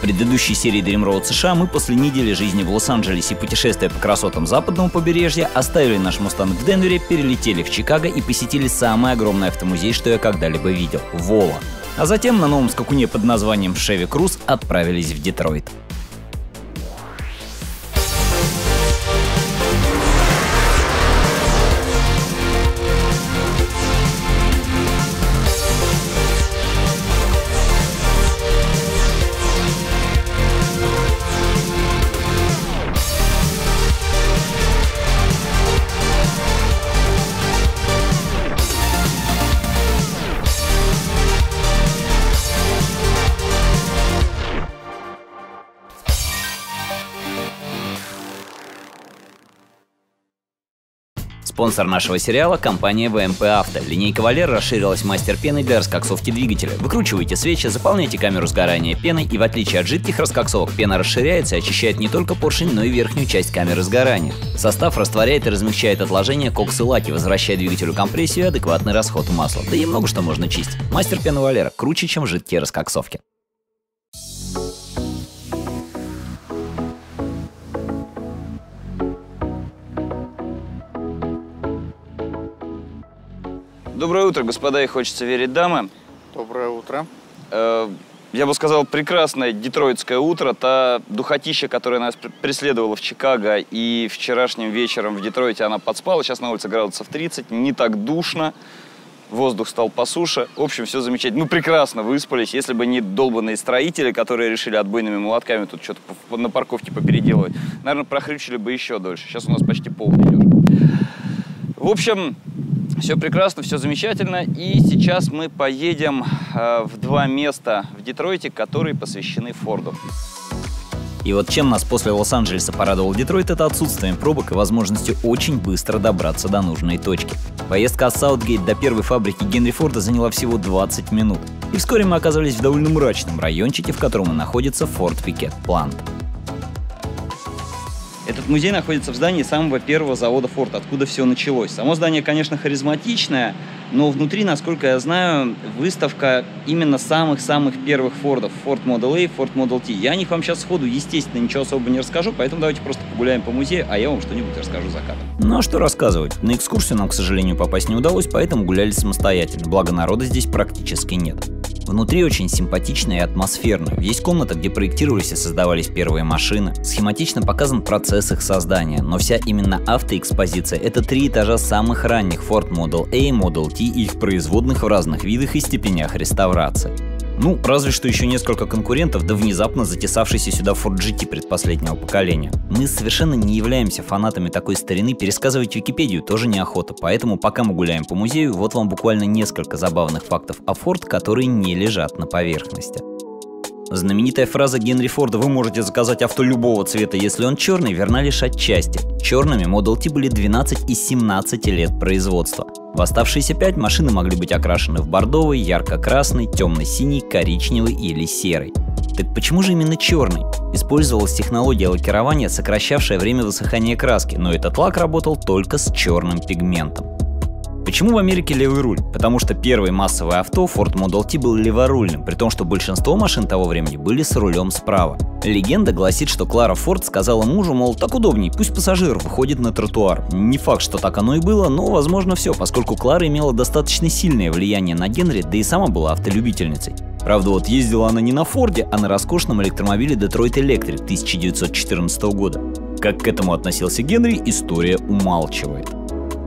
В предыдущей серии Dream Road США мы после недели жизни в Лос-Анджелесе и путешествия по красотам западного побережья оставили наш Мустанг в Денвере, перелетели в Чикаго и посетили самый огромный автомузей, что я когда-либо видел – Вола. А затем на новом скакуне под названием Chevy Cruze отправились в Детройт. Спонсор нашего сериала – компания VMP Auto. Линейка Valena расширилась мастер-пеной для раскоксовки двигателя. Выкручивайте свечи, заполняйте камеру сгорания пеной, и в отличие от жидких раскоксовок, пена расширяется и очищает не только поршень, но и верхнюю часть камеры сгорания. Состав растворяет и размягчает отложения кокс и лаки, возвращая двигателю компрессию и адекватный расход масла. Да и много что можно чистить. Мастер пены Valena круче, чем жидкие раскоксовки. Доброе утро, господа, и хочется верить дамы. Доброе утро. Э, я бы сказал, прекрасное детройтское утро. Та духотища, которая нас преследовала в Чикаго и вчерашним вечером в Детройте, она подспала. Сейчас на улице градусов 30, не так душно. Воздух стал по суше. В общем, все замечательно. Ну, прекрасно выспались. Если бы не долбанные строители, которые решили отбойными молотками тут что-то на парковке попеределывать, наверное, прохрючили бы еще дольше. Сейчас у нас почти полдень уже. В общем, все прекрасно, все замечательно. И сейчас мы поедем э, в два места в Детройте, которые посвящены Форду. И вот чем нас после Лос-Анджелеса порадовал Детройт, это отсутствием пробок и возможностью очень быстро добраться до нужной точки. Поездка от Саутгейт до первой фабрики Генри Форда заняла всего 20 минут. И вскоре мы оказались в довольно мрачном райончике, в котором находится Форд Пикет Плант. Этот музей находится в здании самого первого завода Ford, откуда все началось. Само здание, конечно, харизматичное, но внутри, насколько я знаю, выставка именно самых-самых первых Фордов. Ford Model A, Ford Model T. Я о них вам сейчас сходу, естественно, ничего особо не расскажу, поэтому давайте просто погуляем по музею, а я вам что-нибудь расскажу за кадром. Ну а что рассказывать? На экскурсию нам, к сожалению, попасть не удалось, поэтому гуляли самостоятельно, благо народа здесь практически нет. Внутри очень симпатично и атмосферно. Есть комната, где проектировались и создавались первые машины. Схематично показан процесс их создания, но вся именно автоэкспозиция — это три этажа самых ранних Ford Model A, Model T и их производных в разных видах и степенях реставрации. Ну, разве что еще несколько конкурентов, да внезапно затесавшийся сюда Ford GT предпоследнего поколения. Мы совершенно не являемся фанатами такой старины, пересказывать Википедию тоже неохота, поэтому пока мы гуляем по музею, вот вам буквально несколько забавных фактов о Ford, которые не лежат на поверхности. Знаменитая фраза Генри Форда «Вы можете заказать авто любого цвета, если он черный» верна лишь отчасти. Черными Model T были 12 и 17 лет производства. В оставшиеся 5 машины могли быть окрашены в бордовый, ярко-красный, темно-синий, коричневый или серый. Так почему же именно черный? Использовалась технология лакирования, сокращавшая время высыхания краски, но этот лак работал только с черным пигментом. Почему в Америке левый руль? Потому что первый массовый авто Ford Model T был леворульным, при том, что большинство машин того времени были с рулем справа. Легенда гласит, что Клара Форд сказала мужу, мол, так удобней, пусть пассажир выходит на тротуар. Не факт, что так оно и было, но возможно все, поскольку Клара имела достаточно сильное влияние на Генри, да и сама была автолюбительницей. Правда, вот ездила она не на Форде, а на роскошном электромобиле Detroit Electric 1914 года. Как к этому относился Генри, история умалчивает.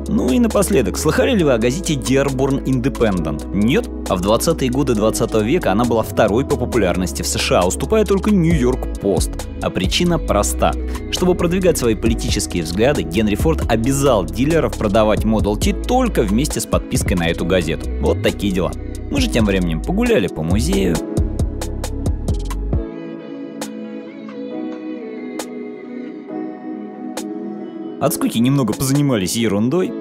Ну и напоследок, слыхали ли вы о газете Dearborn Independent? Нет? А в 20-е годы 20 века она была второй по популярности в США, уступая только Нью-Йорк Пост. А причина проста. Чтобы продвигать свои политические взгляды, Генри Форд обязал дилеров продавать Model T только вместе с подпиской на эту газету. Вот такие дела. Мы же тем временем погуляли по музею, От скуки немного позанимались ерундой.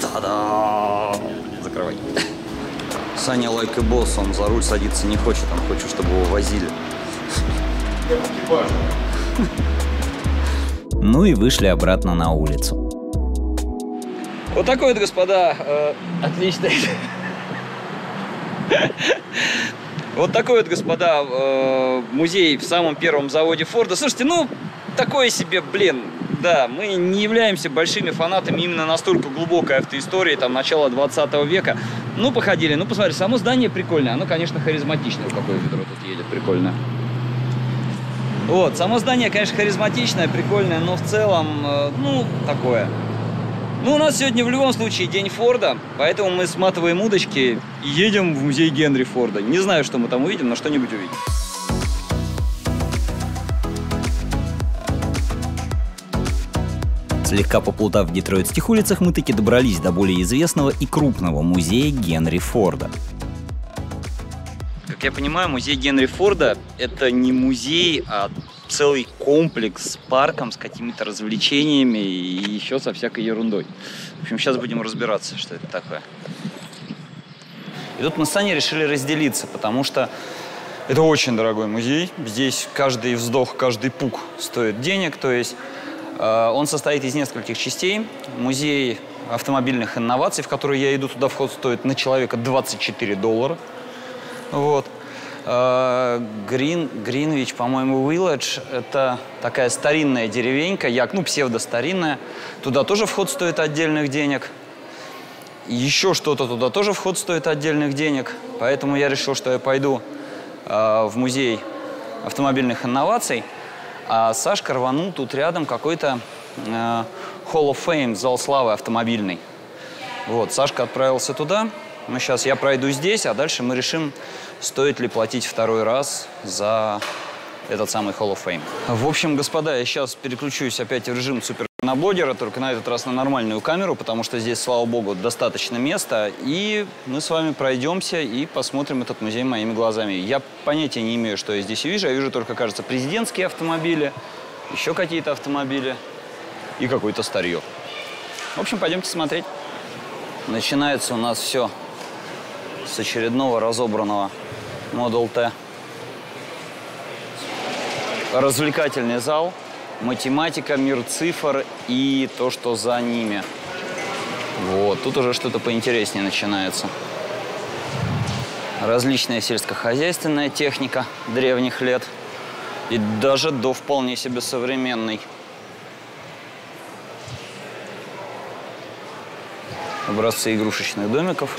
Та-да! Закрывай. Саня лайк и босс, он за руль садиться не хочет, он хочет, чтобы его возили. Ну и вышли обратно на улицу. Вот такой вот, господа, э, отличный Вот такой вот, господа, э, музей в самом первом заводе Форда. Слушайте, ну, такое себе, блин, да, мы не являемся большими фанатами именно настолько глубокой автоистории, там, начала 20 века. Ну, походили, ну, посмотри, само здание прикольное, оно, конечно, харизматичное. Какое ведро тут едет, прикольно. Вот, само здание, конечно, харизматичное, прикольное, но в целом, э, ну, такое. Ну, у нас сегодня в любом случае день Форда, поэтому мы сматываем удочки и едем в музей Генри Форда. Не знаю, что мы там увидим, но что-нибудь увидим. Слегка поплутав в детройтских улицах, мы таки добрались до более известного и крупного музея Генри Форда. Как я понимаю, музей Генри Форда – это не музей, а целый комплекс с парком, с какими-то развлечениями и еще со всякой ерундой. В общем, сейчас будем разбираться, что это такое. И тут мы с Саней решили разделиться, потому что это очень дорогой музей. Здесь каждый вздох, каждый пук стоит денег. То есть он состоит из нескольких частей. Музей автомобильных инноваций, в который я иду, туда вход стоит на человека 24 доллара. Вот. Э, Грин, Гринвич, по-моему, Village – это такая старинная деревенька, як, ну, псевдостаринная. Туда тоже вход стоит отдельных денег. Еще что-то туда тоже вход стоит отдельных денег. Поэтому я решил, что я пойду э, в музей автомобильных инноваций, а Сашка рванул тут рядом какой-то э, Hall of Fame, зал славы автомобильный. Вот, Сашка отправился туда. Мы сейчас, я пройду здесь, а дальше мы решим, стоит ли платить второй раз за этот самый Hall of Fame. В общем, господа, я сейчас переключусь опять в режим супер супернаблогера, только на этот раз на нормальную камеру, потому что здесь, слава богу, достаточно места. И мы с вами пройдемся и посмотрим этот музей моими глазами. Я понятия не имею, что я здесь вижу. Я вижу только, кажется, президентские автомобили, еще какие-то автомобили и какое-то старье. В общем, пойдемте смотреть. Начинается у нас все с очередного разобранного Model T. Развлекательный зал, математика, мир цифр и то, что за ними. Вот, тут уже что-то поинтереснее начинается. Различная сельскохозяйственная техника древних лет и даже до вполне себе современной. Образцы игрушечных домиков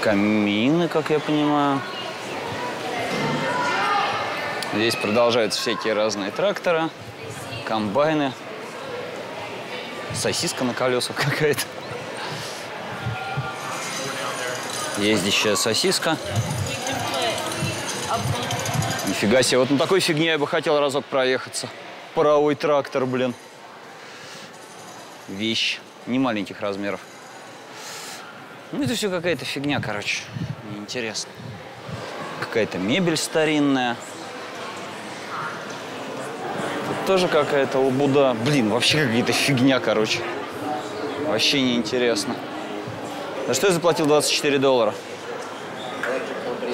камины, как я понимаю. Здесь продолжаются всякие разные тракторы, комбайны, сосиска на колесах какая-то. Ездящая сосиска. Нифига себе, вот на такой фигне я бы хотел разок проехаться. Паровой трактор, блин. Вещь не маленьких размеров. Ну, это все какая-то фигня, короче. Неинтересно. Какая-то мебель старинная. Тоже какая-то лабуда. Блин, вообще какая-то фигня, короче. Вообще неинтересно. За что я заплатил 24 доллара?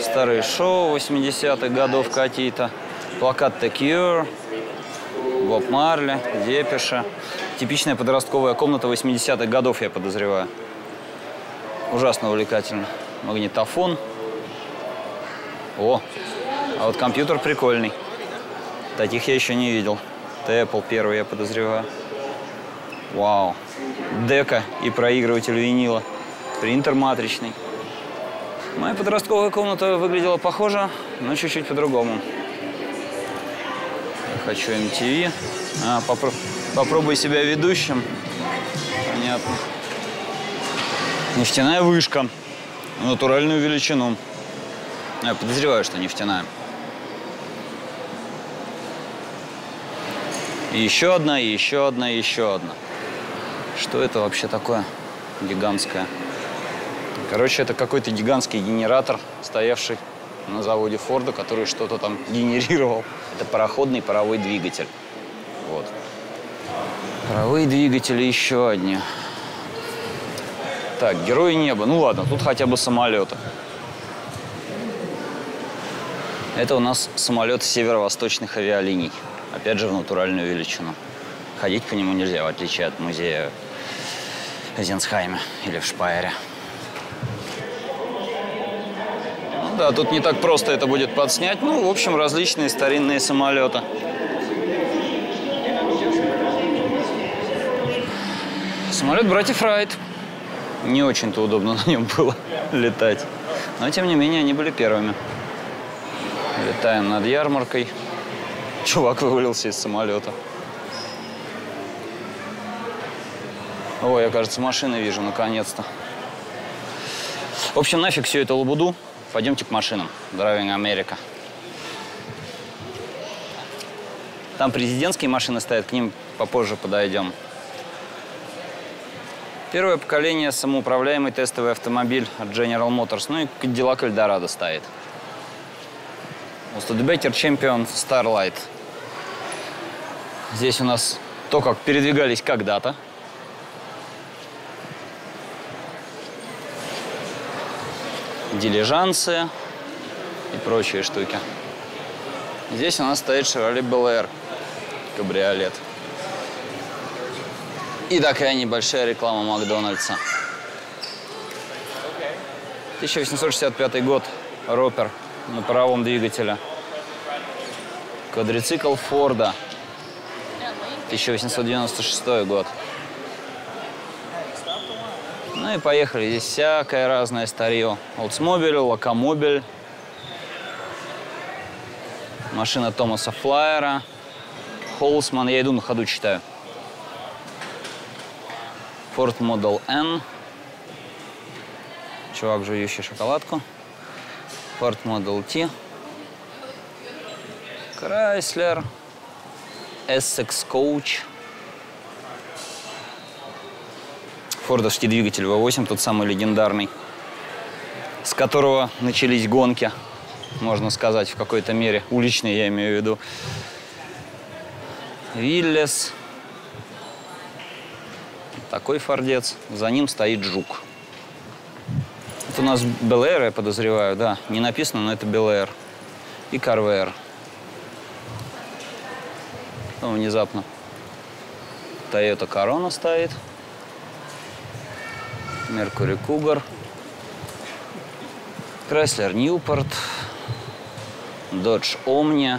Старые шоу 80-х годов какие-то. Плакат The Cure, Боб Марли, Депиша. Типичная подростковая комната 80-х годов, я подозреваю. Ужасно увлекательно. Магнитофон. О, а вот компьютер прикольный. Таких я еще не видел. Это Apple первый, я подозреваю. Вау. Дека и проигрыватель винила. Принтер матричный. Моя подростковая комната выглядела похоже, но чуть-чуть по-другому. Хочу MTV. А, попро попробуй себя ведущим. Понятно. Нефтяная вышка. Натуральную величину. Я подозреваю, что нефтяная. Еще одна, еще одна, еще одна. Что это вообще такое гигантское? Короче, это какой-то гигантский генератор, стоявший на заводе Форда, который что-то там генерировал. Это пароходный паровой двигатель. Вот. Паровые двигатели еще одни. Так, герои неба. Ну ладно, тут хотя бы самолеты. Это у нас самолет северо-восточных авиалиний. Опять же, в натуральную величину. Ходить по нему нельзя, в отличие от музея в Зенсхайме или в Шпайере. Ну, да, тут не так просто это будет подснять. Ну, в общем, различные старинные самолеты. Самолет братьев Райт. Не очень-то удобно на нем было летать. Но, тем не менее, они были первыми. Летаем над ярмаркой. Чувак вывалился из самолета. Ой, я, кажется, машины вижу, наконец-то. В общем, нафиг все это лабуду. Пойдемте к машинам. Driving Америка. Там президентские машины стоят, к ним попозже подойдем. Первое поколение самоуправляемый тестовый автомобиль от General Motors. Ну и Cadillac Eldorado стоит. Studebaker Champion Starlight. Здесь у нас то, как передвигались когда-то. Дилижансы и прочие штуки. Здесь у нас стоит Chevrolet Bel Air кабриолет. И такая небольшая реклама Макдональдса. 1865 год. Ропер на паровом двигателе. Квадрицикл Форда. 1896 год. Ну и поехали. Здесь всякое разное старье. Олдсмобиль, Локомобиль. Машина Томаса Флайера. Холсман. Я иду на ходу читаю. Ford Model N. Чувак, жующий шоколадку. Ford Model T. Chrysler. Essex Coach. Фордовский двигатель V8, тот самый легендарный, с которого начались гонки, можно сказать, в какой-то мере. Уличные, я имею в виду. Виллес. Такой фордец. За ним стоит жук. Это у нас БЛР, я подозреваю, да. Не написано, но это БЛР. И Карвер. Ну, внезапно. Toyota Корона стоит. Меркури Кугар. Chrysler Ньюпорт. Dodge Omnia.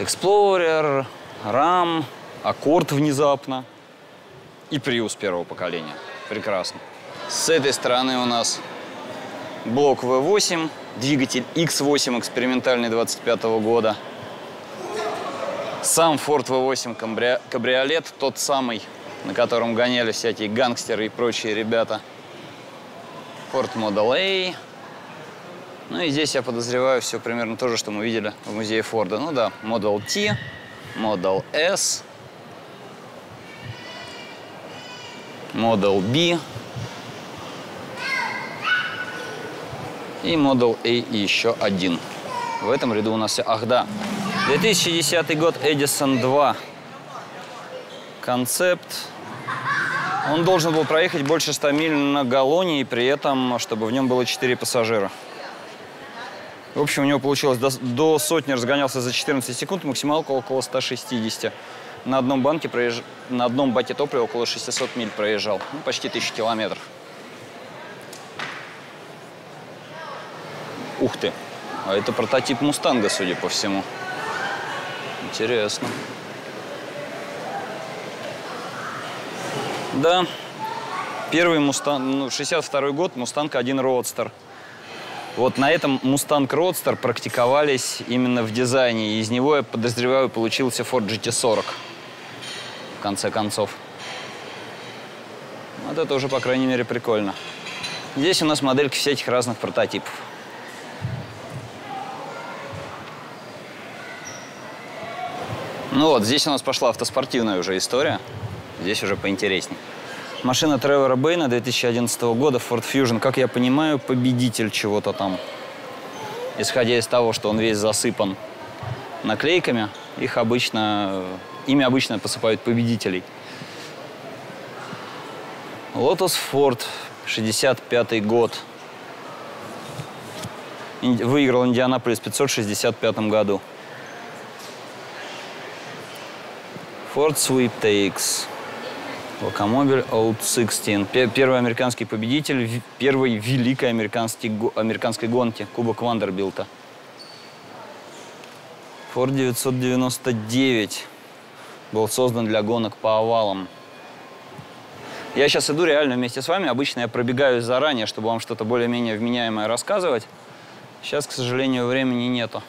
Explorer. Ram. Аккорд внезапно и Prius первого поколения. Прекрасно. С этой стороны у нас блок V8, двигатель X8 экспериментальный 25 -го года. Сам Ford V8 кабриолет, тот самый, на котором гонялись всякие гангстеры и прочие ребята. Ford Model A. Ну и здесь я подозреваю все примерно то же, что мы видели в музее Форда. Ну да, Model T, Model S, Model B и Model A еще один. В этом ряду у нас... Ах, да. 2010 год, Edison 2. Концепт. Он должен был проехать больше 100 миль на галлоне, и при этом, чтобы в нем было 4 пассажира. В общем, у него получилось до, до сотни разгонялся за 14 секунд, максималка около 160 на одном банке проезж... на одном баке топлива около 600 миль проезжал. Ну, почти 1000 километров. Ух ты! А это прототип Мустанга, судя по всему. Интересно. Да, первый Мустанг, ну, 62 год, Мустанг 1 Roadster. Вот на этом Mustang Roadster практиковались именно в дизайне. И из него, я подозреваю, получился Ford GT40 в конце концов. Вот это уже, по крайней мере, прикольно. Здесь у нас модельки всяких разных прототипов. Ну вот, здесь у нас пошла автоспортивная уже история. Здесь уже поинтереснее. Машина Тревора Бейна 2011 года, Ford Fusion. Как я понимаю, победитель чего-то там. Исходя из того, что он весь засыпан наклейками, их обычно Ими обычно посыпают победителей. Lotus Ford, 65 год. Выиграл Индианаполис в 565 году. Ford Sweeptakes. Локомобиль Old 16. Первый американский победитель первой великой американской, американской гонки, Кубок Вандербилта. Ford 999 был создан для гонок по овалам. Я сейчас иду реально вместе с вами. Обычно я пробегаюсь заранее, чтобы вам что-то более-менее вменяемое рассказывать. Сейчас, к сожалению, времени нету.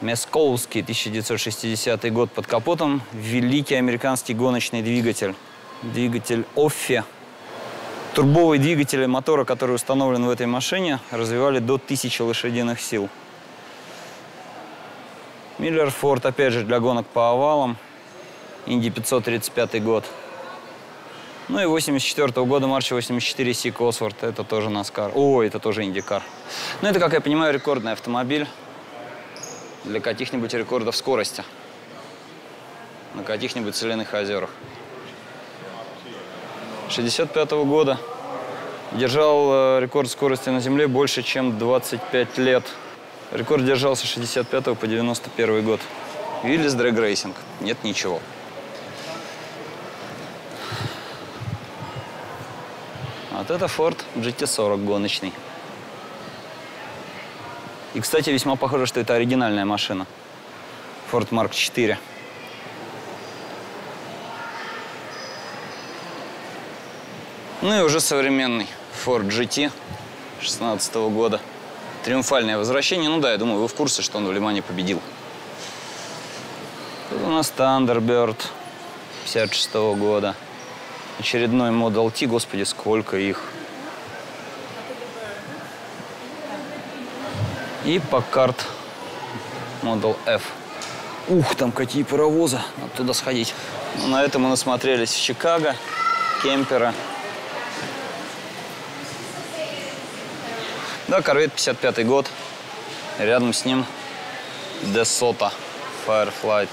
Месковский, 1960 год под капотом. Великий американский гоночный двигатель. Двигатель Оффи. Турбовые двигатели мотора, который установлен в этой машине, развивали до 1000 лошадиных сил. Миллер Форд, опять же, для гонок по овалам. Инди 535 год. Ну и 84 -го года Марч 84 Си Косворт. Это тоже Наскар. О, это тоже Индикар. Ну это, как я понимаю, рекордный автомобиль для каких-нибудь рекордов скорости на каких-нибудь соляных озерах. 65 -го года держал э, рекорд скорости на Земле больше, чем 25 лет. Рекорд держался с 65 по 91 год. Willys Drag Racing. Нет ничего. Вот это Ford GT40 гоночный. И, кстати, весьма похоже, что это оригинальная машина. Ford Mark 4. Ну и уже современный Ford GT 16 -го года. Триумфальное возвращение. Ну да, я думаю, вы в курсе, что он в Лимане победил. Тут у нас Thunderbird 56 -го года. Очередной Model T, господи, сколько их. И Packard Model F. Ух, там какие паровозы. Надо туда сходить. Ну, на этом мы насмотрелись в Чикаго. Кемпера. Да, корвет 55 год. Рядом с ним Десота Fireflight.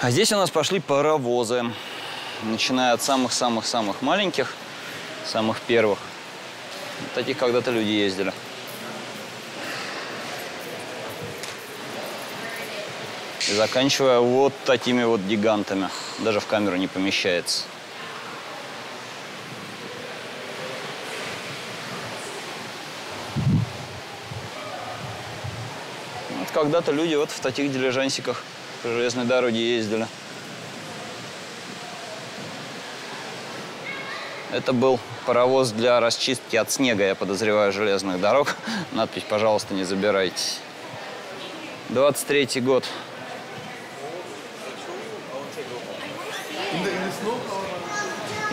А здесь у нас пошли паровозы. Начиная от самых-самых-самых маленьких, самых первых. Таких когда-то люди ездили. И заканчивая вот такими вот гигантами. Даже в камеру не помещается. Вот когда-то люди вот в таких дилижансиках по железной дороге ездили. Это был паровоз для расчистки от снега, я подозреваю, железных дорог. Надпись, пожалуйста, не забирайте. 23 год.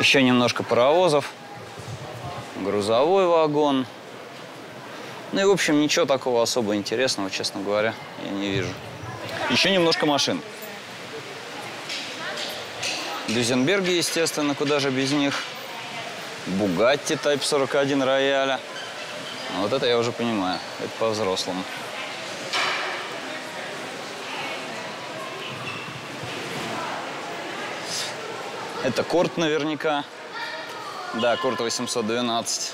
Еще немножко паровозов. Грузовой вагон. Ну и, в общем, ничего такого особо интересного, честно говоря, я не вижу. Еще немножко машин. Дюзенберги, естественно, куда же без них. Бугатти Type 41 рояля. Вот это я уже понимаю. Это по-взрослому. Это корт наверняка. Да, корт 812.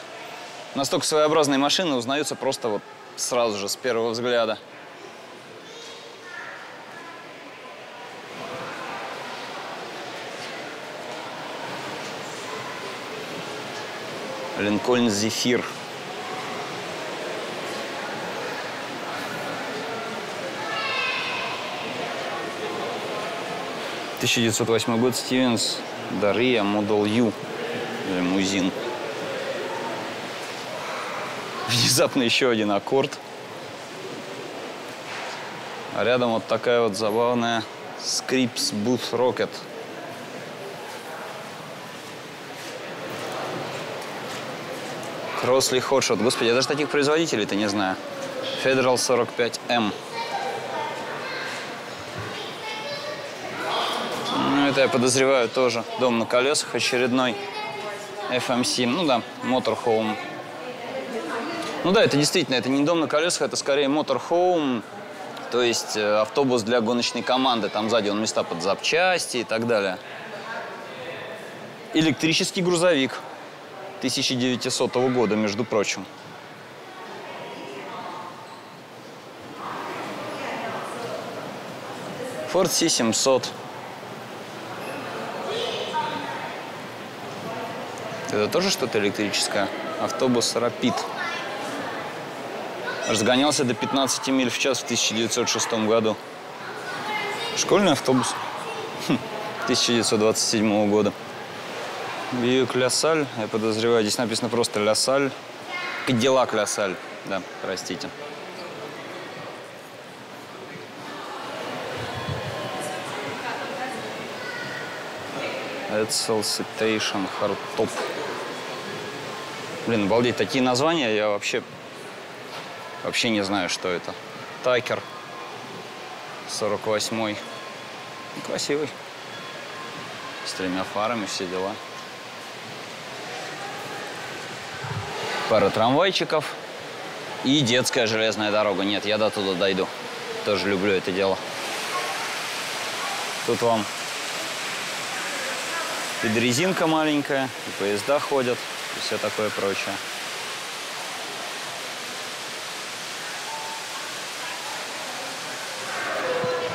Настолько своеобразные машины узнаются просто вот сразу же, с первого взгляда. Линкольн Зефир. Тысяча девятьсот восьмой год Стивенс Дария Model U лимузин. Внезапно еще один аккорд. А рядом вот такая вот забавная Scripps Booth Rocket. Кросли Хотшот. Господи, я даже таких производителей-то не знаю. Federal 45M. Это я подозреваю тоже. Дом на колесах очередной. FMC. Ну да, Motorhome. Ну да, это действительно, это не дом на колесах, это скорее Motorhome. То есть э, автобус для гоночной команды. Там сзади он места под запчасти и так далее. Электрический грузовик. 1900 года, между прочим. Ford C700. Это тоже что-то электрическое? Автобус «Рапид». Разгонялся до 15 миль в час в 1906 году. Школьный автобус 1927 хм, года. Бьюик Ля Саль, я подозреваю, здесь написано просто Ля Саль. Кадиллак Ля Саль, да, простите. Эдсел Citation Hardtop. Блин, обалдеть, такие названия я вообще вообще не знаю, что это. Тайкер 48-й. Красивый. С тремя фарами, все дела. Пара трамвайчиков и детская железная дорога. Нет, я до туда дойду. Тоже люблю это дело. Тут вам Педрезинка маленькая, и поезда ходят, и все такое прочее.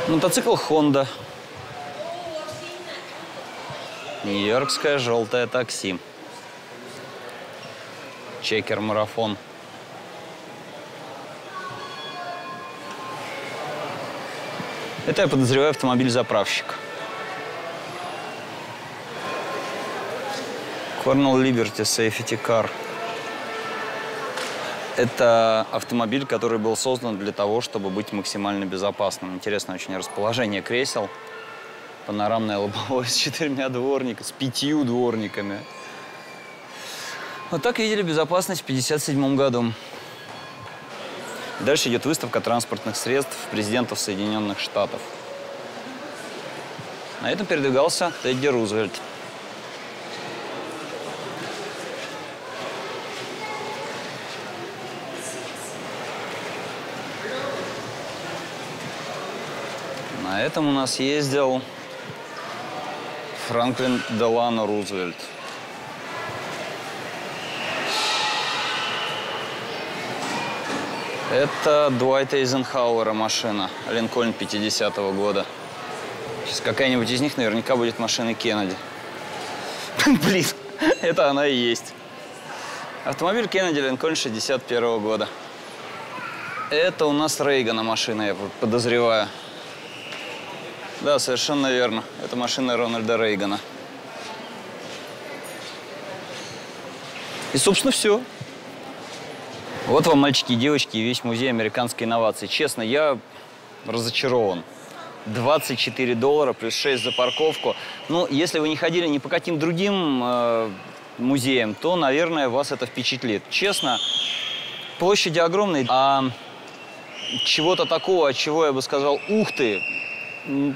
Мотоцикл Honda. Нью-Йоркское желтое такси. Чекер марафон. Это, я подозреваю, автомобиль-заправщик. Cornell Liberty Safety Car. Это автомобиль, который был создан для того, чтобы быть максимально безопасным. Интересное очень расположение кресел. Панорамное лобовое с четырьмя дворниками, с пятью дворниками. Вот так видели безопасность в 1957 году. Дальше идет выставка транспортных средств президентов Соединенных Штатов. На этом передвигался Тедди Рузвельт. На этом у нас ездил Франклин Делано Рузвельт. Это Дуайта Эйзенхауэра машина, Линкольн 50-го года. Сейчас какая-нибудь из них наверняка будет машина Кеннеди. Блин, это она и есть. Автомобиль Кеннеди Линкольн 61 -го года. Это у нас Рейгана машина, я подозреваю. Да, совершенно верно. Это машина Рональда Рейгана. И, собственно, все. Вот вам, мальчики и девочки, весь музей американской инновации. Честно, я разочарован. 24 доллара плюс 6 за парковку. Ну, если вы не ходили ни по каким другим э, музеям, то, наверное, вас это впечатлит. Честно, площади огромные, а чего-то такого, от чего я бы сказал, ух ты,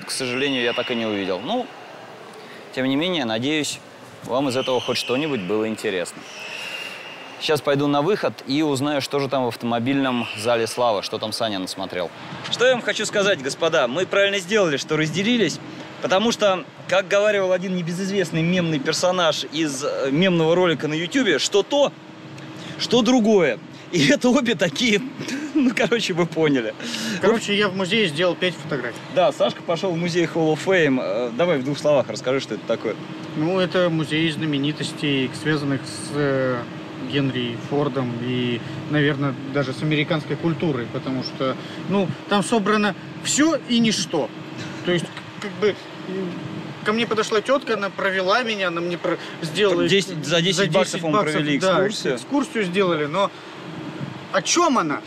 к сожалению, я так и не увидел. Ну, тем не менее, надеюсь, вам из этого хоть что-нибудь было интересно. Сейчас пойду на выход и узнаю, что же там в автомобильном зале славы, что там Саня насмотрел. Что я вам хочу сказать, господа, мы правильно сделали, что разделились, потому что, как говаривал один небезызвестный мемный персонаж из э, мемного ролика на YouTube, что то, что другое. И это обе такие, ну, короче, вы поняли. Короче, я в музее сделал 5 фотографий. Да, Сашка пошел в музей Hall of Fame. Э, давай в двух словах расскажи, что это такое. Ну, это музей знаменитостей, связанных с э, Генри Фордом и, наверное, даже с американской культурой, потому что, ну, там собрано все и ничто. То есть, как бы, ко мне подошла тетка, она провела меня, она мне про... сделала... 10, за 10, за 10 баксов, баксов провели экскурсию. Да, экскурсию сделали, но о чем она?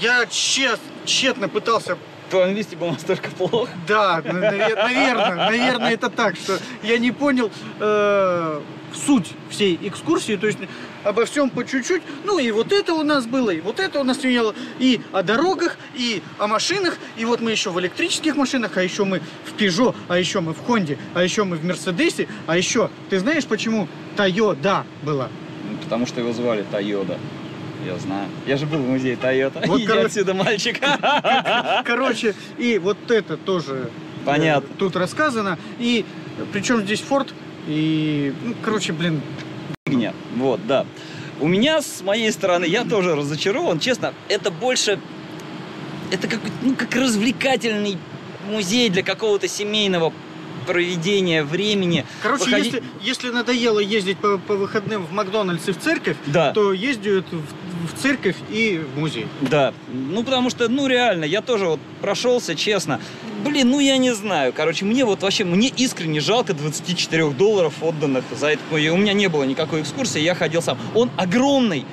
Я чест, тщетно пытался по-английски был настолько плохо. Да, наверное, наверное, это так, что я не понял э, суть всей экскурсии, то есть обо всем по чуть-чуть. Ну и вот это у нас было, и вот это у нас меняло, и о дорогах, и о машинах, и вот мы еще в электрических машинах, а еще мы в Peugeot, а еще мы в Хонде, а еще мы в Мерседесе, а еще, ты знаешь, почему Тойода была? Потому что его звали Тойода. Я знаю. Я же был в музее Toyota. Вот, Иди короче, отсюда, мальчик. Короче, и вот это тоже э, Понятно. тут рассказано. И причем здесь Форд. И, ну, короче, блин. Фигня. Вот, да. У меня, с моей стороны, я тоже разочарован. Честно, это больше... Это как, ну, как развлекательный музей для какого-то семейного проведения времени. Короче, Выходи- если, если надоело ездить по, по выходным в Макдональдс и в церковь, Да. то ездят в, в церковь и в музей. Да, ну потому что, ну реально, я тоже вот прошелся, честно. Блин, ну я не знаю, короче, мне вот вообще, мне искренне жалко 24 долларов отданных за это. У меня не было никакой экскурсии, я ходил сам. Он огромный,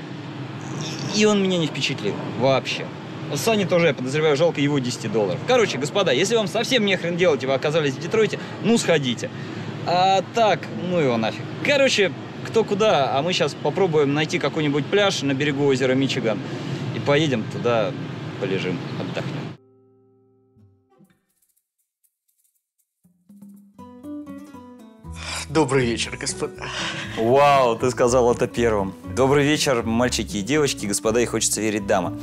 и он меня не впечатлил вообще. Сане тоже, я подозреваю, жалко его 10 долларов. Короче, господа, если вам совсем не хрен делать, и вы оказались в Детройте, ну сходите. А так, ну его нафиг. Короче, кто куда, а мы сейчас попробуем найти какой-нибудь пляж на берегу озера Мичиган. И поедем туда, полежим, Добрый вечер, господа. Вау, ты сказал это первым. Добрый вечер, мальчики и девочки, господа, и хочется верить дама.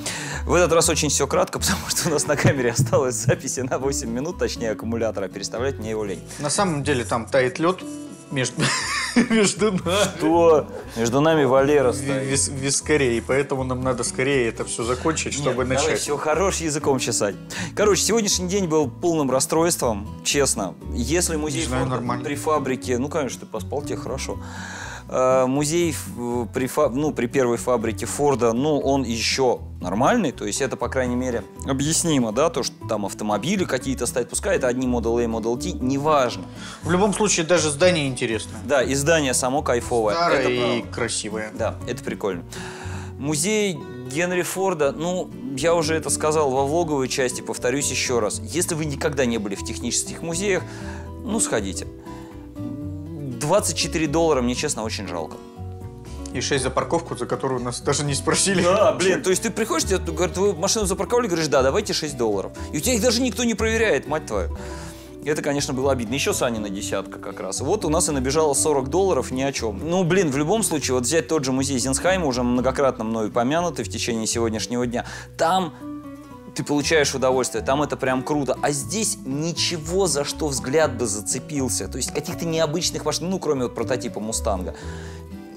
В этот раз очень все кратко, потому что у нас на камере осталось записи на 8 минут, точнее аккумулятора, переставлять мне его лень. На самом деле там тает лед между, между нами. Что? Между нами Валера стоит. вис- в вискаре, и поэтому нам надо скорее это все закончить, чтобы Нет, давай начать. все, хорош языком чесать. Короче, сегодняшний день был полным расстройством, честно. Если музей знаю, при фабрике, ну, конечно, ты поспал, тебе хорошо. Э, Музей э, при, ну, при первой фабрике Форда, ну, он еще нормальный, то есть это, по крайней мере, объяснимо, да, то, что там автомобили какие-то стоят, пускай это одни Model A, Model T, неважно. В любом случае, даже здание интересное. Да, издание само кайфовое. Старое это и правда. красивое. Да, это прикольно. Музей Генри Форда, ну, я уже это сказал во влоговой части, повторюсь еще раз. Если вы никогда не были в технических музеях, ну, сходите. 24 доллара, мне, честно, очень жалко. И 6 за парковку, за которую нас даже не спросили. Да, блин, то есть ты приходишь, тебе говорят, вы машину запарковали, говоришь, да, давайте 6 долларов. И у тебя их даже никто не проверяет, мать твою. Это, конечно, было обидно. Еще Санина десятка как раз. Вот у нас и набежало 40 долларов ни о чем. Ну, блин, в любом случае, вот взять тот же музей Зинсхайма, уже многократно мною помянутый в течение сегодняшнего дня, там ты получаешь удовольствие, там это прям круто. А здесь ничего, за что взгляд бы зацепился. То есть каких-то необычных машин, ну, кроме вот прототипа Мустанга.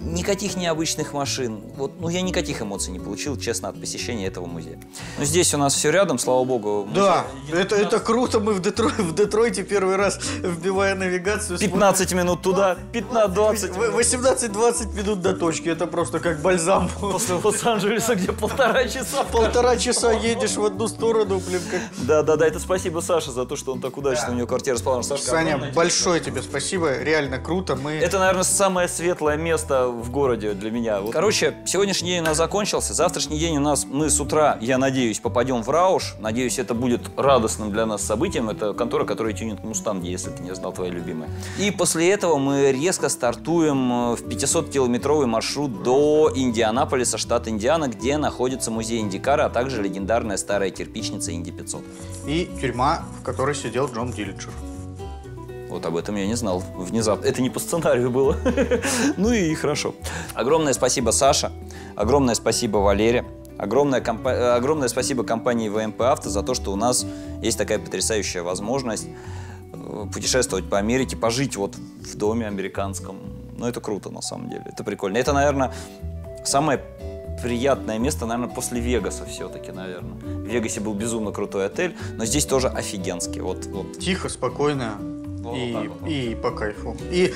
Никаких необычных машин. Вот, ну, я никаких эмоций не получил, честно, от посещения этого музея. Но здесь у нас все рядом, слава богу. Да, музей. это, это круто. Мы в, Детрой- в Детройте первый раз, вбивая навигацию, смотрим. 15 минут туда, 15-20 В- минут. 18-20 минут до точки. Это просто как бальзам. После Лос-Анджелеса, где полтора часа. Полтора часа едешь в одну сторону, блин, как... Да-да-да, это спасибо Саше за то, что он так удачно у него квартира расположена. Саня, большое тебе спасибо. Реально круто. Мы... Это, наверное, самое светлое место в городе для меня. Вот. Короче, сегодняшний день у нас закончился. Завтрашний день у нас, мы с утра, я надеюсь, попадем в Рауш. Надеюсь, это будет радостным для нас событием. Это контора, которая тюнит Мустанги, если ты не знал, твоя любимая. И после этого мы резко стартуем э, в 500-километровый маршрут до Индианаполиса, штат Индиана, где находится музей Индикара, а также легендарная старая кирпичница Инди 500. И тюрьма, в которой сидел Джон Диллиджер. Вот об этом я не знал внезапно. Это не по сценарию было. ну и хорошо. Огромное спасибо, Саша. Огромное спасибо, Валере. Огромное, компа- э, огромное спасибо компании ВМП Авто за то, что у нас есть такая потрясающая возможность э, путешествовать по Америке, пожить вот в доме американском. Ну, это круто, на самом деле. Это прикольно. Это, наверное, самое приятное место, наверное, после Вегаса все-таки, наверное. В Вегасе был безумно крутой отель, но здесь тоже офигенский. Вот, вот Тихо, спокойно Вот и, вот. и по кайфу. И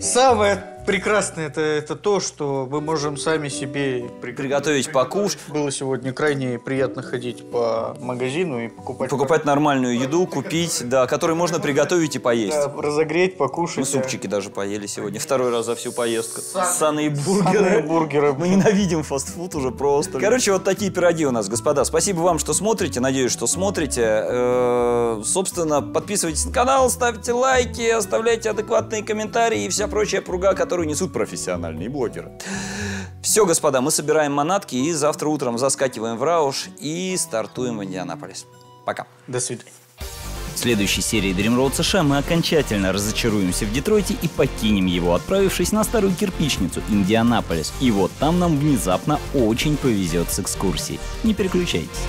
самое прекрасное это, это то, что мы можем сами себе приготовить. приготовить покушать. Было сегодня крайне приятно ходить по магазину и покупать, Покупать нормальную еду, купить, да, которую можно приготовить и поесть. Да, разогреть, покушать. Мы супчики даже поели сегодня, второй раз за всю поездку. Сан- Ссаные Бургеры. бургеры. бургеры. Мы ненавидим фастфуд уже просто. Короче, вот такие пироги у нас, господа. Спасибо вам, что смотрите. Надеюсь, что смотрите. Э, Собственно, подписывайтесь на канал, ставьте лайки, оставляйте адекватные комментарии и вся прочая пруга, которую несут профессиональные блогеры. Все, господа, мы собираем манатки и завтра утром заскакиваем в Рауш и стартуем в Индианаполис. Пока. До свидания. В следующей серии Dream Road США мы окончательно разочаруемся в Детройте и покинем его, отправившись на старую кирпичницу Индианаполис. И вот там нам внезапно очень повезет с экскурсией. Не переключайтесь.